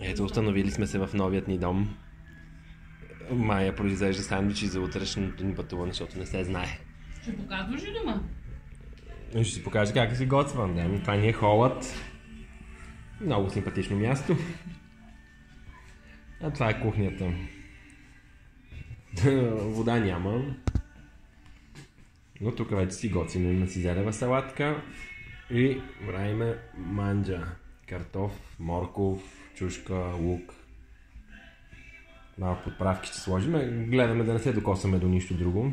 Ето, установили сме се в новият ни дом. Майя произвежда сандвичи за утрешното ни пътуване, защото не се знае. Ще показваш ли дома? И ще си покажа как си готвам. Да, това ни е холът. Много симпатично място. А това е кухнята. Вода няма. Но тук вече си готвим. Има си зелева салатка. И правиме манджа. Картоф, морков, чушка, лук. Малко подправки ще сложим. Гледаме да не се докосваме до нищо друго.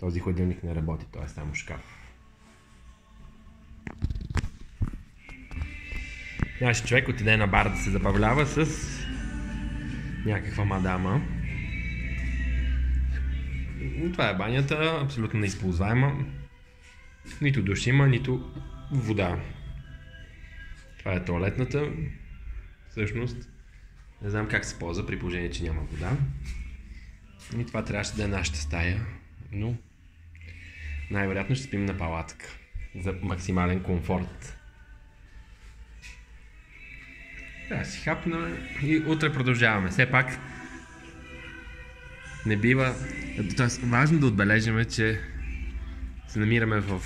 Този хладилник не работи, той е само шкаф. Наш човек отиде на бар да се забавлява с някаква мадама. Това е банята, абсолютно неизползваема. Нито душ има, нито вода. Това е туалетната. Всъщност, не знам как се ползва при положение, че няма вода. И това трябваше да е нашата стая, но най-вероятно ще спим на палатка за максимален комфорт. Да, си хапна и утре продължаваме. Все пак не бива... Тоест, важно да отбележим, че се намираме в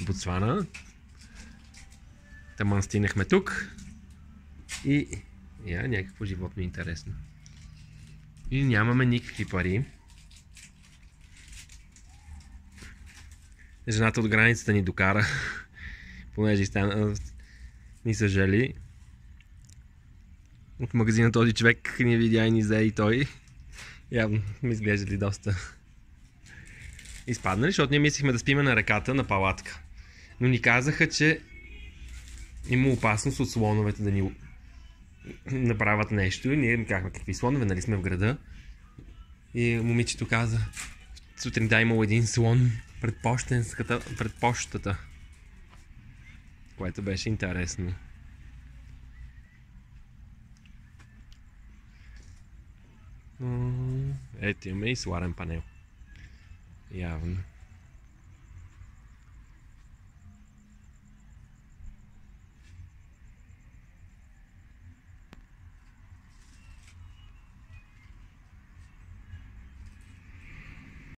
Ботсвана. Таман стигнахме тук. И... Я, някакво животно интересно. И нямаме никакви пари. Жената от границата ни докара, понеже стана, ни съжали. От магазина този човек ни видя и ни взе и той. Явно ми изглеждали доста изпаднали, защото ние мислихме да спиме на ръката на палатка. Но ни казаха, че има опасност от слоновете да ни направят нещо и ние им казахме какви слонове, нали сме в града. И момичето каза, сутринта имало един слон пред, пред почтата. Което беше интересно. Ето имаме и соларен панел. Явно.